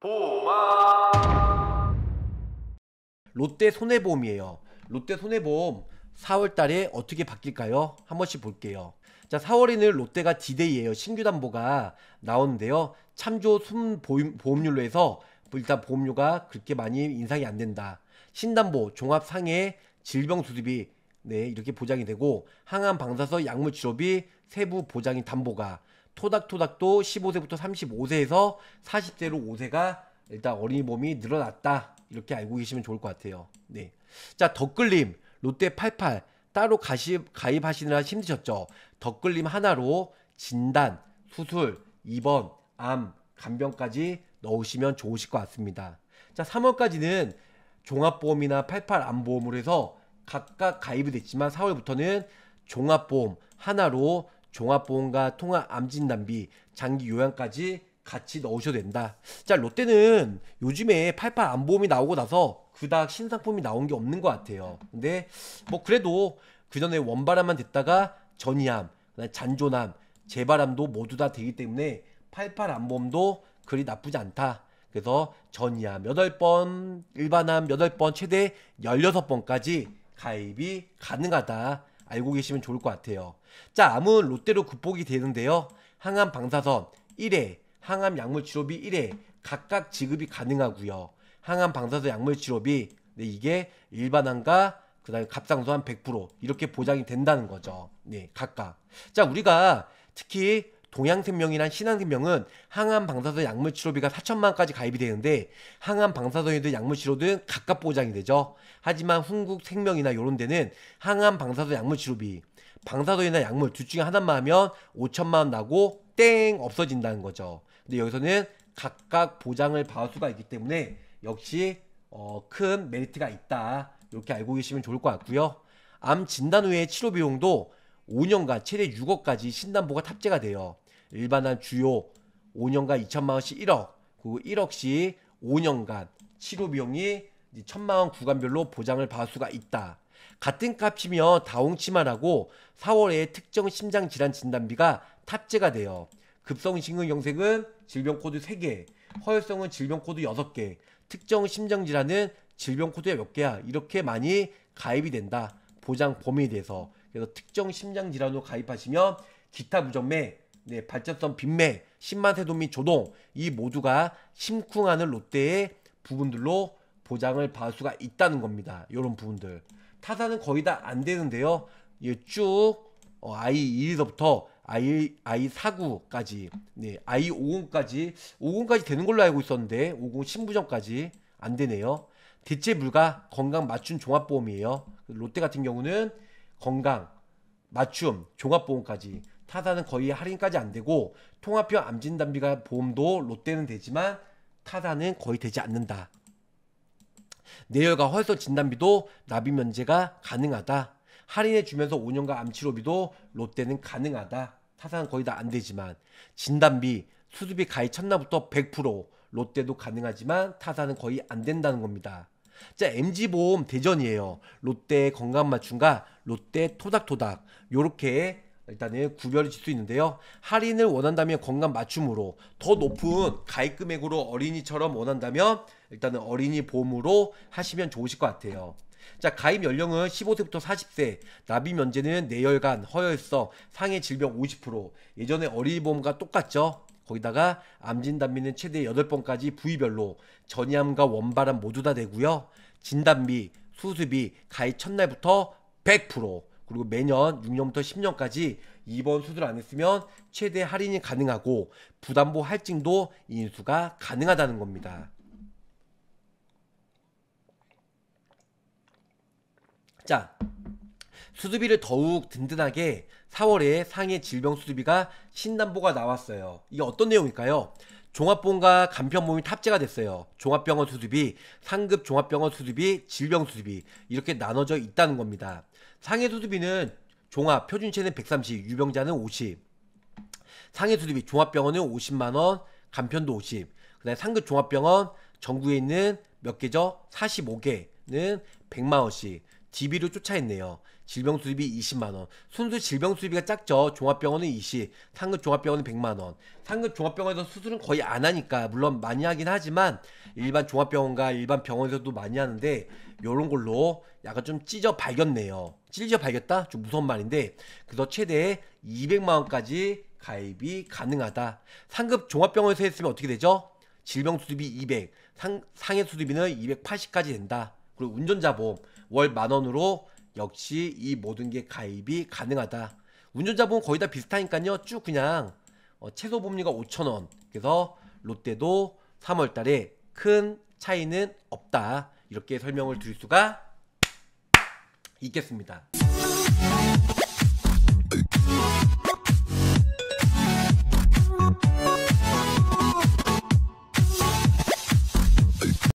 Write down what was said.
보마 롯데 손해보험이에요. 롯데 손해보험 4월 달에 어떻게 바뀔까요? 한 번씩 볼게요. 자, 4월에는 롯데가 디데이예요. 신규 담보가 나오는데요. 참조 순 보험- 보험료로 해서 일단 보험료가 그렇게 많이 인상이 안 된다. 신담보 종합 상해 질병 수습이 네, 이렇게 보장이 되고 항암 방사서 약물 치료비 세부 보장인 담보가 토닥토닥도 15세부터 35세에서 40세로 5세가 일단 어린이 보험이 늘어났다. 이렇게 알고 계시면 좋을 것 같아요. 네. 자, 덧글림 롯데 88 따로 가시, 가입하시느라 힘드셨죠? 덧글림 하나로 진단, 수술, 입원, 암, 간병까지 넣으시면 좋으실 것 같습니다. 자, 3월까지는 종합보험이나 88 암보험으로 해서 각각 가입이 됐지만 4월부터는 종합보험 하나로 종합보험과 통합암진단비, 장기 요양까지 같이 넣으셔도 된다. 자, 롯데는 요즘에 88 암보험이 나오고 나서 그닥 신상품이 나온 게 없는 것 같아요. 근데 뭐 그래도 그 전에 원바람만 됐다가 전이암, 잔조남, 재바람도 모두 다 되기 때문에 88 암보험도 그리 나쁘지 않다. 그래서 전이암 8번, 일반암 8번, 최대 16번까지 가입이 가능하다. 알고 계시면 좋을 것 같아요. 자, 암은 롯데로 극복이 되는데요. 항암 방사선 1회, 항암 약물 치료비 1회 각각 지급이 가능하고요. 항암 방사선 약물 치료비 네, 이게 일반암과 그다음에 갑상선 100% 이렇게 보장이 된다는 거죠. 네, 각각. 자, 우리가 특히 동양생명이란 신한생명은 항암 방사선 약물 치료비가 4천만 원까지 가입이 되는데 항암 방사선이든 약물 치료든 각각 보장이 되죠. 하지만 훈국생명이나 이런 데는 항암 방사선 약물 치료비 방사선이나 약물 둘 중에 하나만 하면 5천만 원 나고 땡 없어진다는 거죠. 근데 여기서는 각각 보장을 받을 수가 있기 때문에 역시 어, 큰 메리트가 있다. 이렇게 알고 계시면 좋을 것 같고요. 암 진단 후에 치료 비용도 5년간 최대 6억까지 신담보가 탑재가 돼요. 일반암 주요 5년간 2천만 원씩 1억, 그리고 1억씩 5년간 치료 비용이 1천만 원 구간별로 보장을 받을 수가 있다. 같은 값이면 다홍치마라고 4월에 특정 심장 질환 진단비가 탑재가 돼요. 급성 심근경색은 질병 코드 3개, 허혈성은 질병 코드 6개, 특정 심장 질환은 질병 코드가 몇 개야. 이렇게 많이 가입이 된다. 보장 범위에 대해서. 그래서 특정 심장 질환으로 가입하시면 기타 부정맥, 네, 발전성 빈맥, 심만세도 및 조동 이 모두가 심쿵하는 롯데의 부분들로 보장을 받을 수가 있다는 겁니다. 이런 부분들. 타사는 거의 다 안 되는데요. 이쭉 어, i1부터 i i 49까지, 네, i 50까지 50까지 되는 걸로 알고 있었는데 50 신부전까지 안 되네요. 대체 불가 건강 맞춤 종합보험이에요. 롯데 같은 경우는 건강 맞춤 종합보험까지 타사는 거의 할인까지 안 되고 통합형 암진단비가 보험도 롯데는 되지만 타사는 거의 되지 않는다. 내열과 헐선 진단비도 납입 면제가 가능하다. 할인해 주면서 5년간 암치료비도 롯데는 가능하다. 타사는 거의 다 안 되지만 진단비, 수수비 가입 첫날부터 100% 롯데도 가능하지만 타사는 거의 안 된다는 겁니다. 자, MG보험 대전이에요. 롯데 건강맞춤과 롯데 토닥토닥 요렇게 일단은 구별이 질수 있는데요. 할인을 원한다면 건강 맞춤으로 더 높은 가입 금액으로 어린이처럼 원한다면 일단은 어린이 보험으로 하시면 좋으실 것 같아요. 자, 가입 연령은 15세부터 40세, 납입 면제는 뇌혈관, 허혈성, 상해 질병 50%. 예전에 어린이 보험과 똑같죠? 거기다가 암진 단비는 최대 8번까지 부위별로 전이암과 원바람 모두 다 되고요. 진단비, 수수비 가입 첫날부터 100% 그리고 매년 6년부터 10년까지 입원 수술 안 했으면 최대 할인이 가능하고 부담보 할증도 인수가 가능하다는 겁니다. 자, 수수비를 더욱 든든하게 4월에 상해 질병 수수비가 신담보가 나왔어요. 이게 어떤 내용일까요? 종합보험과 간편보험이 탑재가 됐어요. 종합병원 수수비, 상급 종합병원 수수비, 질병 수수비 이렇게 나눠져 있다는 겁니다. 상해 수수비는 종합 표준체는 130, 유병자는 50. 상해 수수비 종합병원은 50만 원, 간편도 50. 그다음에 상급 종합병원 전국에 있는 몇 개죠? 45개는 100만 원씩. DB로 쫓아했네요. 질병 수입이 20만 원. 순수 질병 수입비가 작죠. 종합병원은 20, 상급 종합병원은 100만 원. 상급 종합병원에서 수술은 거의 안 하니까 물론 많이 하긴 하지만 일반 종합병원과 일반 병원에서도 많이 하는데 요런 걸로 약간 좀 찢어 발겼네요. 찢어 발겼다? 좀 무서운 말인데 그래서 최대 200만 원까지 가입이 가능하다. 상급 종합병원에서 했으면 어떻게 되죠? 질병 수술비 200, 상, 상해 수술비는 280까지 된다. 그리고 운전자 보험 월 만 원으로 역시 이 모든 게 가입이 가능하다. 운전자 보험 거의 다 비슷하니까요. 쭉 그냥 어, 최소 보험료가 5천 원. 그래서 롯데도 3월 달에 큰 차이는 없다. 이렇게 설명을 드릴 수가 있겠습니다.